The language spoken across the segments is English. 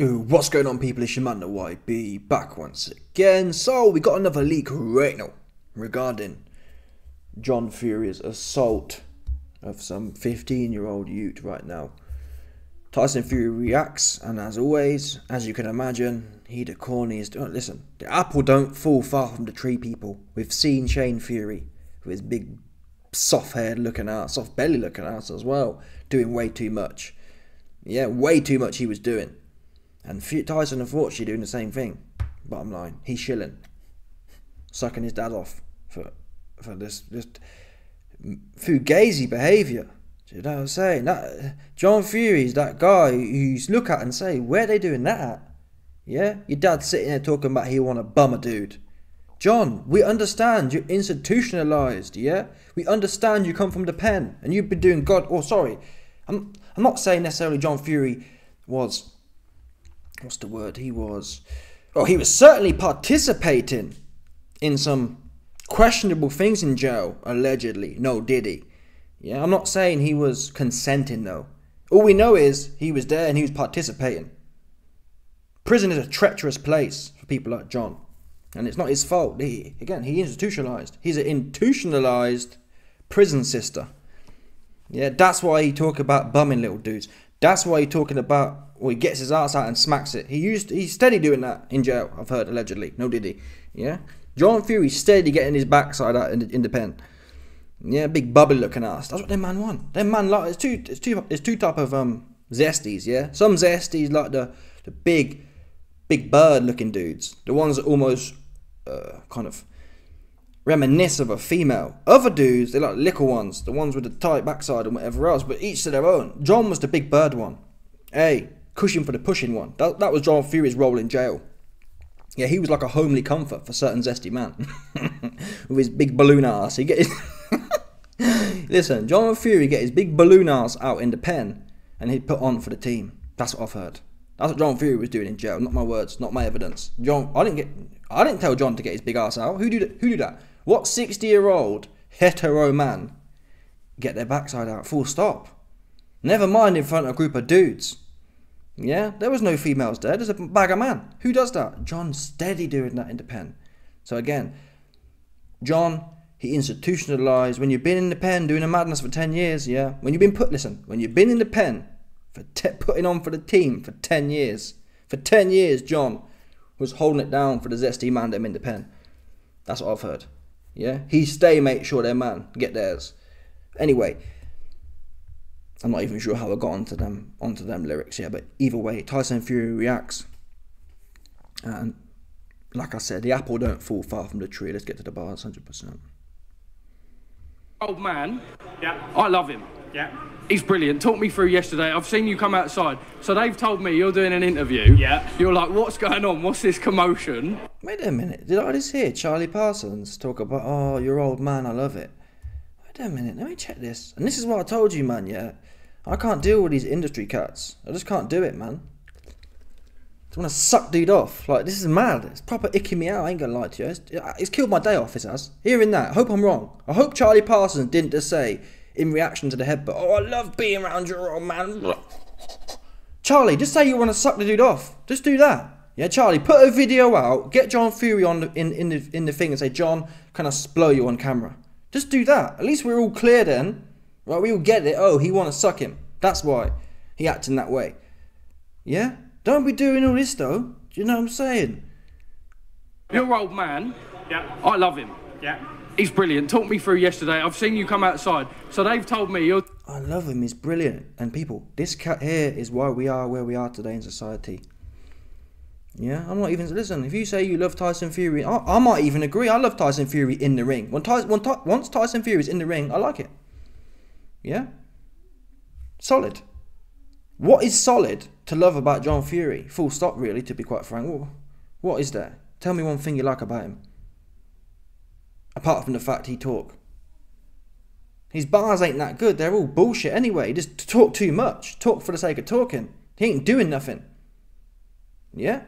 What's going on, people? It's your man, YB, back once again. So, we got another leak right now regarding John Fury's assault of some 15 year old ute right now. Tyson Fury reacts, and as always, as you can imagine, he the corniest. Oh, listen, the apple don't fall far from the tree, people. We've seen Shane Fury with his big soft haired looking ass, soft belly looking ass as well, doing way too much. Yeah, way too much he was doing. And Tyson unfortunately doing the same thing. Bottom line, he's shilling, sucking his dad off for for this just fugazi behaviour. Do you know what I'm saying? That John Fury's that guy who you look at and say, where they doing that at? Yeah, your dad's sitting there talking about he want to bum a dude. John, we understand you're institutionalized, yeah? We understand you come from the pen and you've been doing God. Oh, sorry, I'm I'm not saying necessarily John Fury was what's the word? He was, oh, he was certainly participating in some questionable things in jail, allegedly. No, did he? Yeah, I'm not saying he was consenting though. All we know is he was there and he was participating. Prison is a treacherous place for people like John. And it's not his fault. He, again, he institutionalized. He's an institutionalized prison sister. Yeah, that's why he talk about bumming little dudes. That's why he talking about or he gets his ass out and smacks it. He used he's steady doing that in jail. I've heard allegedly. No, did he? Yeah. John Fury steady getting his backside out in the, in the pen. Yeah, big bubbly looking ass. That's what them man want. Them man like it's two it's two it's two type of um zesties. Yeah, some zesties like the the big big bird looking dudes. The ones that almost uh, kind of reminisce of a female. Other dudes, they like little ones, the ones with the tight backside and whatever else, but each to their own. John was the big bird one. Hey, cushion for the pushing one. That, that was John Fury's role in jail. Yeah, he was like a homely comfort for certain zesty man. With his big balloon ass. He get his Listen, John Fury get his big balloon ass out in the pen and he'd put on for the team. That's what I've heard. That's what John Fury was doing in jail. Not my words, not my evidence. John, I didn't get, I didn't tell John to get his big ass out. Who did, who did that? What sixty-year-old hetero man get their backside out? Full stop. Never mind in front of a group of dudes. Yeah, there was no females there. There's a bag of man. Who does that? John steady doing that in the pen. So again, John, he institutionalized. When you've been in the pen doing a madness for 10 years, yeah, when you've been put, listen, when you've been in the pen for putting on for the team for 10 years, for 10 years, John was holding it down for the zesty man them in the pen. That's what I've heard. Yeah, he stay make sure their man get theirs. Anyway, I'm not even sure how I got onto them onto them lyrics here, but either way, Tyson Fury reacts, and like I said, the apple don't fall far from the tree. Let's get to the bars, hundred percent. Old man, yeah, I love him. Yeah, he's brilliant. Talk me through yesterday. I've seen you come outside, so they've told me you're doing an interview. Yeah, you're like, what's going on? What's this commotion? Wait a minute. Did I just hear Charlie Parsons talk about, oh, your old man, I love it? Wait a minute. Let me check this. And this is what I told you, man. Yeah. I can't deal with these industry cuts. I just can't do it, man. I want to suck dude off. Like, this is mad. It's proper icking me out. I ain't gonna lie to you. It's, uh, it's killed my day off, it has. Hearing that, I hope I'm wrong. I hope Charlie Parsons didn't just say, in reaction to the headbutt, oh, I love being around your old man. Charlie, just say you want to suck the dude off. Just do that. Yeah, Charlie, put a video out. Get John Fury on the, in, in, the, in the thing and say, John, can I blow you on camera? Just do that. At least we're all clear then. Right, we all get it. Oh, he want to suck him. That's why he acting that way. Yeah? Don't be doing all this though. Do you know what I'm saying? Your old man. Yeah. I love him. Yeah. He's brilliant. Talk me through yesterday. I've seen you come outside. So they've told me you're. I love him. He's brilliant. And people, this cat here is why we are where we are today in society. Yeah, I'm not even. Listen, if you say you love Tyson Fury, I, I might even agree. I love Tyson Fury in the ring. When Tyson, when, once Tyson Fury is in the ring, I like it. Yeah? Solid. What is solid to love about John Fury? Full stop, really, to be quite frank. What is there? Tell me one thing you like about him. Apart from the fact he talk. His bars ain't that good. They're all bullshit anyway. He just talk too much. Talk for the sake of talking. He ain't doing nothing. Yeah?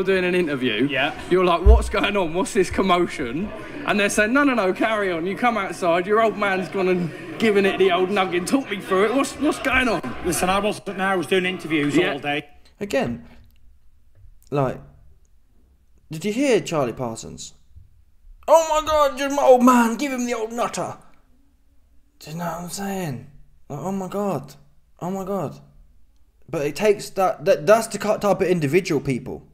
You're doing an interview. Yeah. You're like, what's going on? What's this commotion? And they're saying, no, no, no, carry on. You come outside. Your old man's gone and given it the old nugget. Talk me through it. What's what's going on? Listen, I wasn't there. I was doing interviews Yeah. all day. Again, like, did you hear Charlie Parsons? Oh my god, you're my old man, give him the old nutter. Do you know what I'm saying? Like, oh my god, oh my god. But it takes that, that that's the cut type of individual people.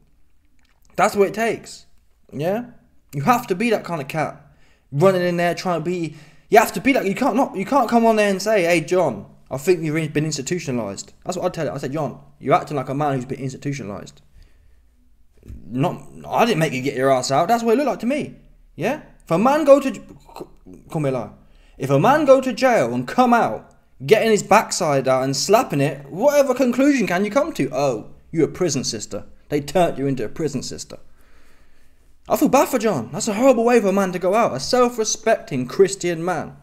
That's what it takes. Yeah? You have to be that kind of cat. Running in there trying to be you have to be like you can't not you can't come on there and say, Hey John, I think you've been institutionalized. That's what I'd tell you. I said, John, you're acting like a man who's been institutionalized. Not I didn't make you get your ass out, that's what it looked like to me. Yeah? If a man go to call me a. If a man go to jail and come out, getting his backside out and slapping it, whatever conclusion can you come to? Oh, you're a prison sister. They turned you into a prison sister. I feel bad for John. That's a horrible way for a man to go out. A self-respecting Christian man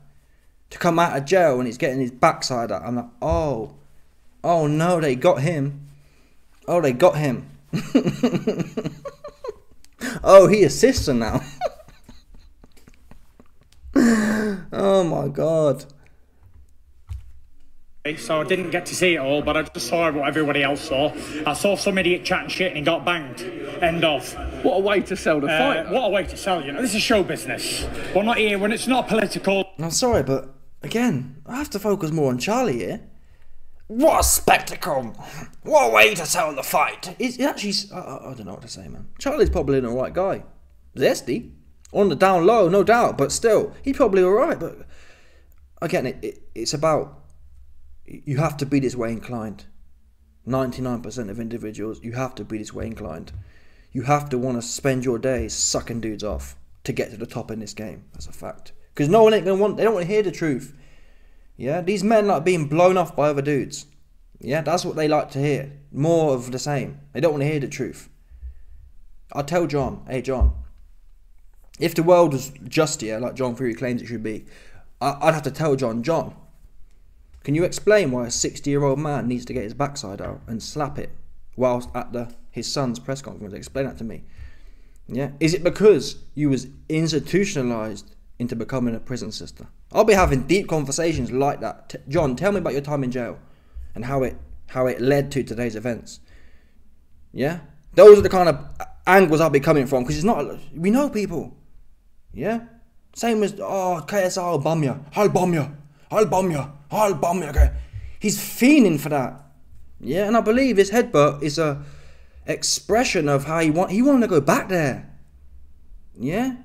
to come out of jail when he's getting his backside out. I'm like, oh, oh no, they got him. Oh, they got him. oh, he a sister now. oh my god. So I didn't get to see it all, but I just saw what everybody else saw. I saw some idiot chatting shit and he got banged. End of. What a way to sell the Uh, fight. what a way to sell, you know. This is show business. We're not here when it's not political. I'm sorry, but again, I have to focus more on Charlie here. What a spectacle! What a way to sell the fight! It's it actually, I, I, I don't know what to say, man. Charlie's probably an alright guy. Zesty, on the down low, no doubt, but still, he's probably alright. But again, it, it, it's about you have to be this way inclined. 99% of individuals, you have to be this way inclined. You have to want to spend your days sucking dudes off to get to the top in this game. That's a fact. Because no one ain't gonna want. They don't want to hear the truth. Yeah, these men like being blown off by other dudes. Yeah, that's what they like to hear. More of the same. They don't want to hear the truth. I tell John, hey John, if the world was just here, like John Fury claims it should be, I- I'd have to tell John, John, can you explain why a 60 year old man needs to get his backside out and slap it whilst at the his son's press conference? Explain that to me. Yeah, is it because you was institutionalized into becoming a prison sister? I'll be having deep conversations like that. T- John, tell me about your time in jail and how it how it led to today's events. Yeah, those are the kind of angles I'll be coming from because it's not. We know people. Yeah, same as oh KSI, I'll bomb you, I'll bomb you, I'll bomb you, I'll bomb you. Okay, he's fiending for that. Yeah, and I believe his headbutt is a expression of how he want. He wanted to go back there. Yeah,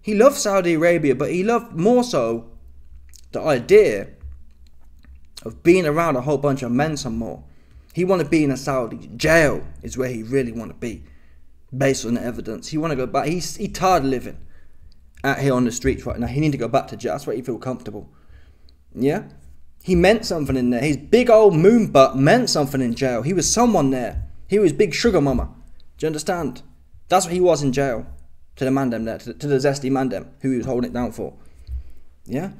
he loved Saudi Arabia, but he loved more so the idea of being around a whole bunch of men some more. He wanted to be in a Saudi jail is where he really want to be, based on the evidence. He want to go back. He's he tired of living out here on the streets right now. He need to go back to jail. That's where he feel comfortable. Yeah, he meant something in there. His big old moon butt meant something in jail. He was someone there. He was big sugar mama. Do you understand? That's what he was in jail. To the man them there, to the, to the zesty man them who he was holding it down for. Yeah.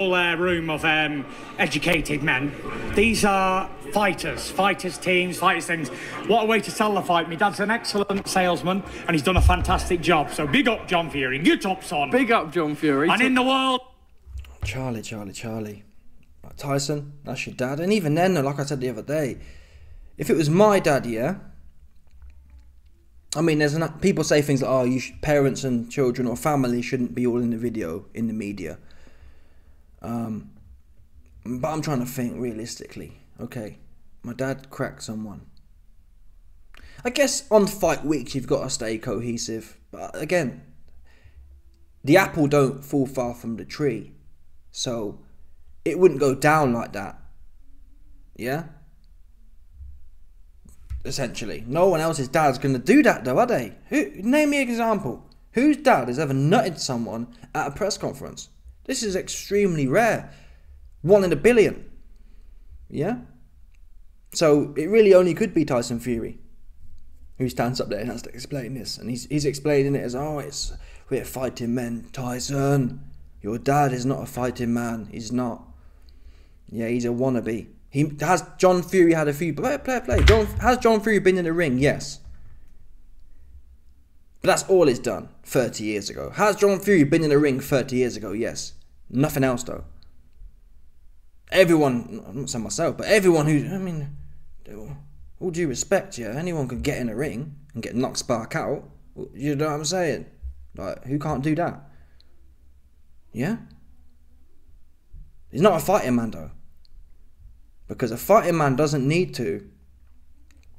Whole uh, room of um, educated men. These are fighters, fighters teams, fighters things. What a way to sell the fight. My dad's an excellent salesman and he's done a fantastic job. So big up John Fury. Get up, son. Big up John Fury. and in the world. Charlie, Charlie, Charlie. Tyson, that's your dad. And even then, like I said the other day, if it was my dad, yeah. I mean, there's an, people say things like, "Oh, you sh- parents and children or family shouldn't be all in the video in the media." Um, but I'm trying to think realistically. Okay, my dad cracked someone. I guess on fight weeks you've got to stay cohesive. But again, the apple don't fall far from the tree, so it wouldn't go down like that. Yeah. Essentially, no one else's dad's gonna do that, though, are they? Who? Name me an example. Whose dad has ever nutted someone at a press conference? This is extremely rare. One in a billion. Yeah. So it really only could be Tyson Fury, who stands up there and has to explain this, and he's he's explaining it as, oh, it's we're fighting men, Tyson. Your dad is not a fighting man. He's not. Yeah, he's a wannabe. He has John Fury had a few play play play. John has John Fury been in the ring? Yes. But that's all it's done 30 years ago. Has John Fury been in the ring 30 years ago? Yes. Nothing else though. Everyone, I'm not saying myself, but everyone who, I mean, all due respect, yeah, anyone can get in a ring and get knocked spark out. You know what I'm saying? Like, who can't do that? Yeah? He's not a fighting man though. Because a fighting man doesn't need to,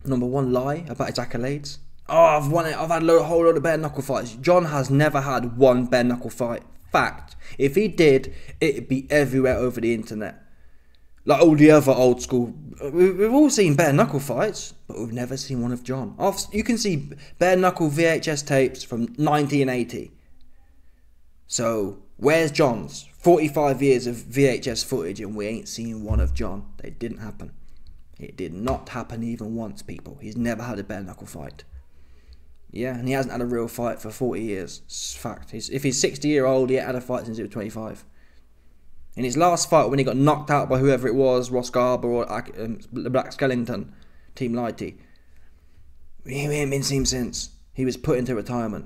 number one, lie about his accolades. Oh, I've won it. I've had a whole lot of bare knuckle fights. John has never had one bare knuckle fight. Fact. If he did, it'd be everywhere over the internet. Like all the other old school. We've all seen bare knuckle fights, but we've never seen one of John. You can see bare knuckle VHS tapes from 1980. So, where's John's? 45 years of VHS footage and we ain't seen one of John. They didn't happen. It did not happen even once, people. He's never had a bare knuckle fight. Yeah, and he hasn't had a real fight for 40 years. It's fact. He's, if he's 60 year old, he had a fight since he was 25. In his last fight, when he got knocked out by whoever it was, Ross Garber or um, the Black Skellington, Team Lighty, he ain't been seen since. He was put into retirement.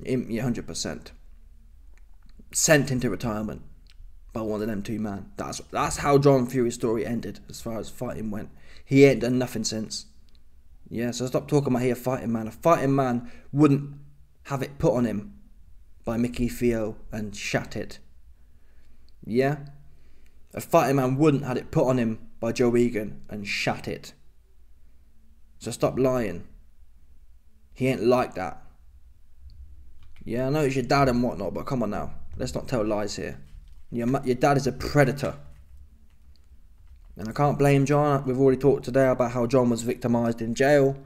100%. Sent into retirement by one of them two man. That's that's how John Fury's story ended as far as fighting went. He ain't done nothing since. Yeah, so stop talking about he a fighting man. A fighting man wouldn't have it put on him by Mickey Theo and shat it. Yeah? A fighting man wouldn't have it put on him by Joe Egan and shat it. So stop lying. He ain't like that. Yeah, I know it's your dad and whatnot, but come on now. Let's not tell lies here. Your, your dad is a predator. And I can't blame John. We've already talked today about how John was victimized in jail.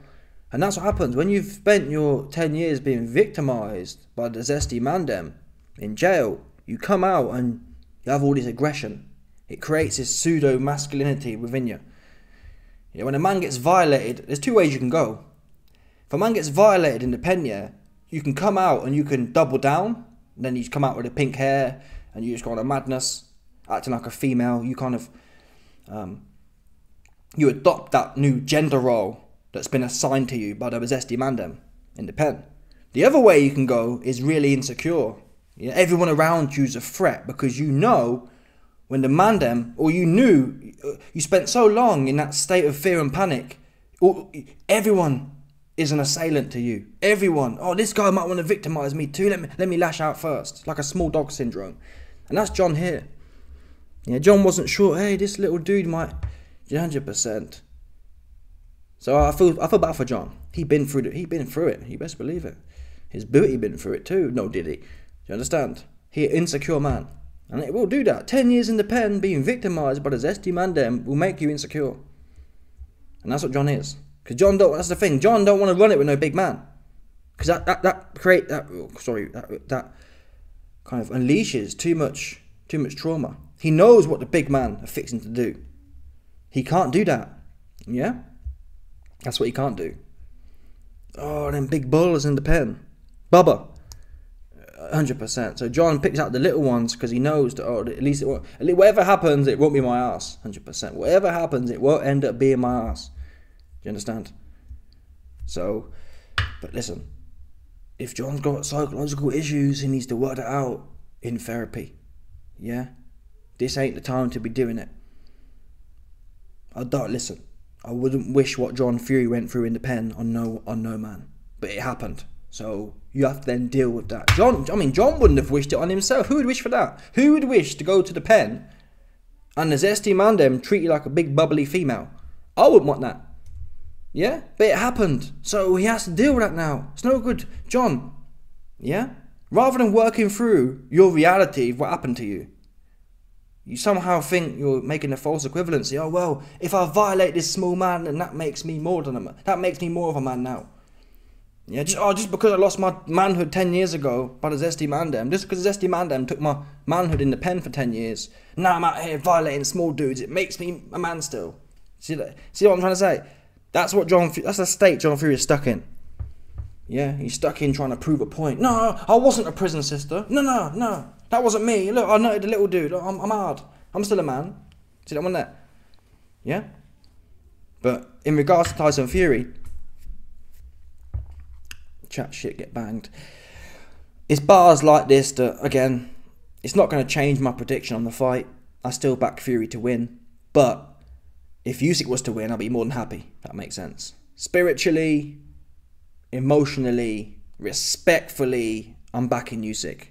And that's what happens when you've spent your 10 years being victimized by the Zesty Mandem in jail. You come out and you have all this aggression. It creates this pseudo masculinity within you. When a man gets violated, there's two ways you can go. If a man gets violated in the pen, yeah, you can come out and you can double down. Then you come out with the pink hair and you just go on a madness, acting like a female. You kind of um, you adopt that new gender role that's been assigned to you by the Zesty Mandem in the pen. The other way you can go is really insecure. Yeah, everyone around you's a threat because you know when the Mandem, or you knew, uh, you spent so long in that state of fear and panic, everyone is an assailant to you. Everyone, oh, this guy might want to victimize me too. Let me, let me lash out first. Like a small dog syndrome. And that's John here. Yeah, John wasn't sure. Hey, this little dude might, hundred percent. So I feel I feel bad for John. He been through it. He been through it. You best believe it. His booty been through it too. No, did he? You understand? He an insecure man, and it will do that. Ten years in the pen, being victimized by the zesty man, them will make you insecure. And that's what John is. Because John don't. That's the thing. John don't want to run it with no big man. Because that, that that create that. Oh, sorry, that that kind of unleashes too much too much trauma. He knows what the big man are fixing to do. He can't do that. Yeah? That's what he can't do. Oh, them big bulls in the pen. Bubba. 100%. So John picks out the little ones because he knows that, oh, at least it won't, whatever happens, it won't be my ass. 100%. Whatever happens, it won't end up being my ass. Do you understand? So, but listen, if John's got psychological issues, he needs to work it out in therapy. Yeah? This ain't the time to be doing it. I don't listen. I wouldn't wish what John Fury went through in the pen on no on no man, but it happened. So you have to then deal with that. John, I mean, John wouldn't have wished it on himself. Who would wish for that? Who would wish to go to the pen and the zesty man them treat you like a big bubbly female? I wouldn't want that. Yeah, but it happened, so he has to deal with that now. It's no good, John. Yeah, rather than working through your reality of what happened to you, you somehow think you're making a false equivalency. Oh well, if I violate this small man, then that makes me more than a man. That makes me more of a man now. Yeah, just oh, just because I lost my manhood ten years ago by the zesty mandem, just because the zesty mandem took my manhood in the pen for ten years, now I'm out here violating small dudes. It makes me a man still. See that? See what I'm trying to say? That's what John. That's the state John Fury is stuck in. Yeah, he's stuck in trying to prove a point. No, I wasn't a prison sister. No, no, no. That wasn't me. Look, I noted the little dude. I'm, I'm hard. I'm still a man. See that one there? Yeah? But in regards to Tyson Fury, chat shit, get banged. It's bars like this that, again, it's not going to change my prediction on the fight. I still back Fury to win. But if Usyk was to win, I'd be more than happy. That makes sense. Spiritually, emotionally, respectfully, I'm backing Usyk.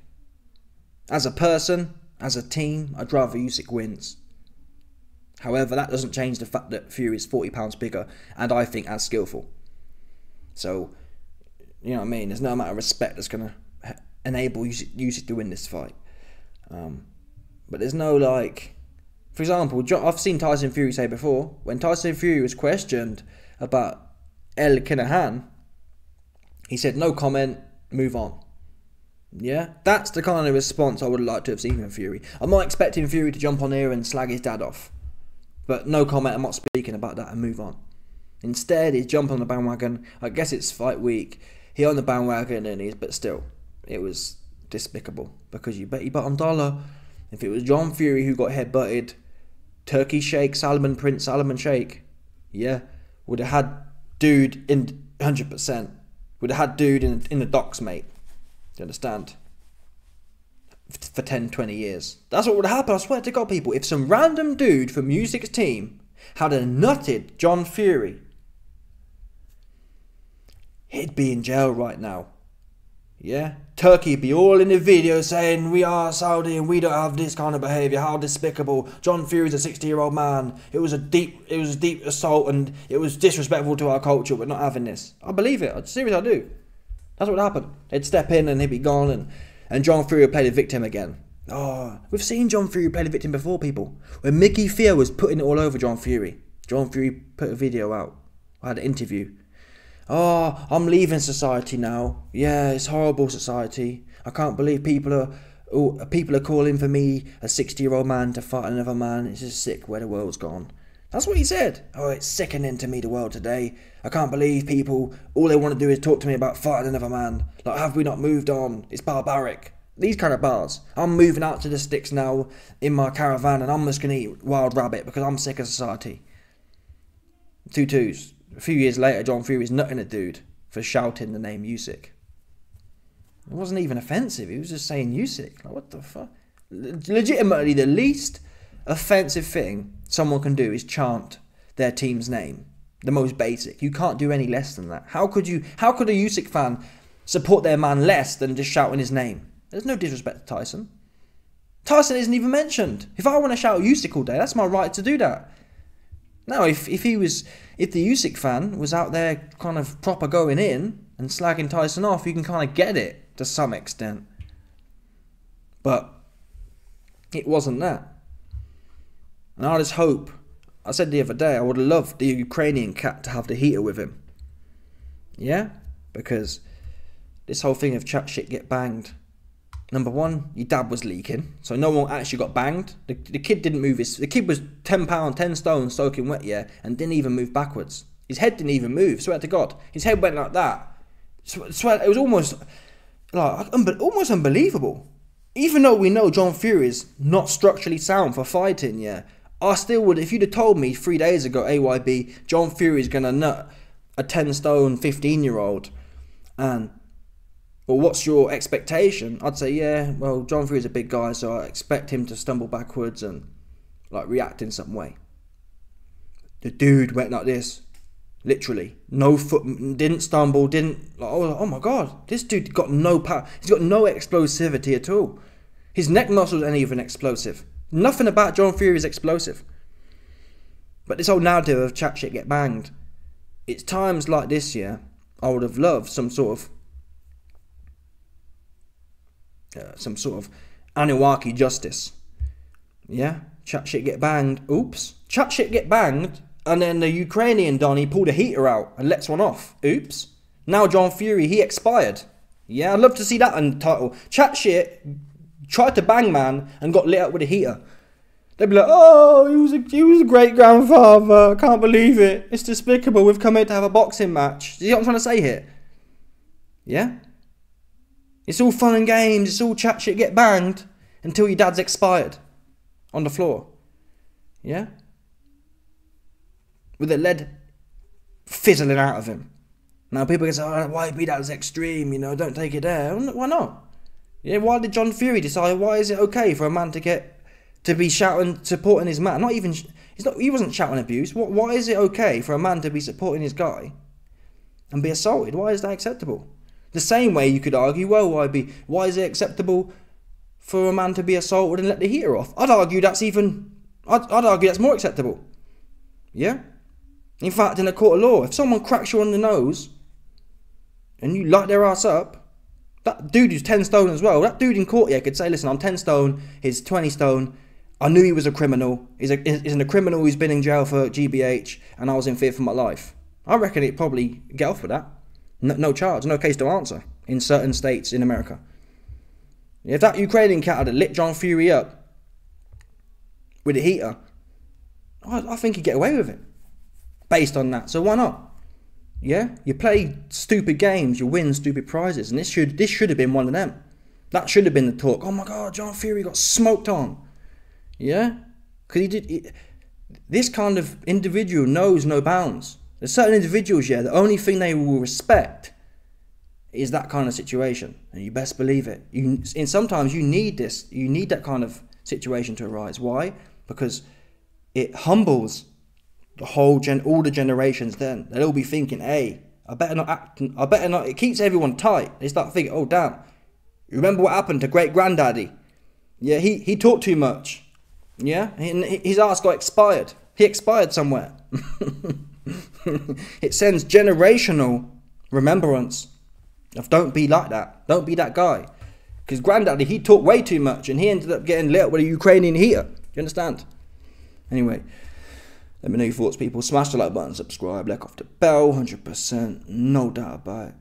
As a person, as a team, I'd rather Usyk wins. However, that doesn't change the fact that Fury is 40 pounds bigger and I think as skillful. So, you know what I mean? There's no amount of respect that's going to enable Usyk to win this fight. Um, but there's no like, for example, I've seen Tyson Fury say before when Tyson Fury was questioned about El Kinahan, he said no comment, move on. Yeah, that's the kind of response I would like to have seen from Fury. I'm not expecting Fury to jump on here and slag his dad off. But no comment, I'm not speaking about that and move on. Instead, he's jumping on the bandwagon. I guess it's fight week. He on the bandwagon and he's, but still, it was despicable because you bet you bet on dollar. If it was John Fury who got head butted, Turki Sheikh, Salomon Prince, Salomon Sheikh, yeah, would have had dude in 100%. Would have had dude in, in the docks, mate. Do you understand? for 10, 20 years. That's what would happen, I swear to God, people. If some random dude from Usyk's team had a nutted John Fury, he'd be in jail right now. Yeah? Turki'd be all in the video saying, We are Saudi and we don't have this kind of behaviour. How despicable. John Fury's a 60 year old man. It was a deep it was a deep assault and it was disrespectful to our culture. We're not having this. I believe it. I seriously, I do. That's what happened. happen. They'd step in and he'd be gone and and John Fury would play the victim again. Oh, we've seen John Fury play the victim before, people. When Mickey Theo was putting it all over John Fury. John Fury put a video out. I had an interview. Oh, I'm leaving society now. Yeah, it's horrible society. I can't believe people are oh, people are calling for me, a 60 year old man, to fight another man. It's just sick where the world's gone. That's what he said. Oh, it's sickening to me, the world today. I can't believe people, all they want to do is talk to me about fighting another man. Like, have we not moved on? It's barbaric. These kind of bars. I'm moving out to the sticks now in my caravan and I'm just going to eat wild rabbit because I'm sick of society. Two twos. A few years later, John Fury's nutting a dude for shouting the name Usyk. It wasn't even offensive. He was just saying Usyk. Like, what the fuck? Legitimately, the least offensive thing someone can do is chant their team's name. The most basic. You can't do any less than that. How could you? How could a Usyk fan support their man less than just shouting his name? There's no disrespect to Tyson. Tyson isn't even mentioned. If I want to shout Usyk all day, that's my right to do that. Now, if, if he was, if the Usyk fan was out there kind of proper going in and slagging Tyson off, you can kind of get it to some extent. But it wasn't that. And I just hope, I said the other day, I would have loved the Ukrainian cat to have the heater with him. Yeah? Because this whole thing of chat shit get banged. Number one, your dad was leaking, so no one actually got banged. The, the kid didn't move his. The kid was ten pound, ten stone, soaking wet, yeah, and didn't even move backwards. His head didn't even move. Swear to God, his head went like that. Swear, it was almost like almost unbelievable. Even though we know John Fury is not structurally sound for fighting, yeah, I still would, if you'd have told me three days ago, AYB, John Fury's going to nut a 10 stone 15 year old, and, well, what's your expectation? I'd say, yeah, well, John Fury's a big guy, so I expect him to stumble backwards and, like, react in some way. The dude went like this, literally. No foot, didn't stumble, didn't, like, oh, oh my god, this dude got no power, he's got no explosivity at all. His neck muscles ain't even explosive. Nothing about John Fury is explosive. But this whole narrative of chat shit get banged, it's times like this year I would have loved some sort of uh, some sort of Anunnaki justice. Yeah, chat shit get banged. Oops, chat shit get banged, and then the Ukrainian Donny pulled a heater out and lets one off. Oops. Now John Fury he expired. Yeah, I'd love to see that in title. Chat shit tried to bang man and got lit up with a heater. They'd be like, oh, he was a, he was a great grandfather. I can't believe it. It's despicable. We've come here to have a boxing match. Do you what I'm trying to say here? Yeah? It's all fun and games. It's all chat shit, get banged until your dad's expired on the floor. Yeah? with the lead fizzling out of him. Now people can say, oh, why be that as extreme? You know, don't take it there. Why not? Yeah, why did John Fury decide? Why is it okay for a man to get to be shouting, supporting his man? Not even he's not. He wasn't shouting abuse. What? Why is it okay for a man to be supporting his guy and be assaulted? Why is that acceptable? The same way you could argue, well, why be? Why is it acceptable for a man to be assaulted and let the heater off? I'd argue that's even. I'd, I'd argue that's more acceptable. Yeah. In fact, in a court of law, if someone cracks you on the nose and you light their ass up, that dude who's 10 stone as well, that dude in court here could say, listen, I'm 10 stone, he's 20 stone, I knew he was a criminal, he's, a, he's a criminal who's been in jail for GBH, and I was in fear for my life. I reckon he'd probably get off with that. No, no charge, no case to answer in certain states in America. If that Ukrainian cat had lit John Fury up with a heater, I, I think he'd get away with it based on that. So why not? Yeah, you play stupid games, you win stupid prizes, and this should this should have been one of them. That should have been the talk. Oh my God, John Fury got smoked on. Yeah, because he did. He, this kind of individual knows no bounds. There's certain individuals, yeah, the only thing they will respect is that kind of situation, and you best believe it. You, and sometimes you need this. You need that kind of situation to arise. Why? Because it humbles the whole gen, all the generations. Then they'll be thinking, "Hey, I better not act. I better not." It keeps everyone tight. They start thinking, "Oh, damn! Remember what happened to great granddaddy? Yeah, he he talked too much. Yeah, and his ass got expired. He expired somewhere. it sends generational remembrance of don't be like that. Don't be that guy. Because granddaddy, he talked way too much and he ended up getting lit with a Ukrainian heater. Do You understand? Anyway, let me know your thoughts, people. Smash the like button, subscribe, like off the bell, 100%. No doubt about it.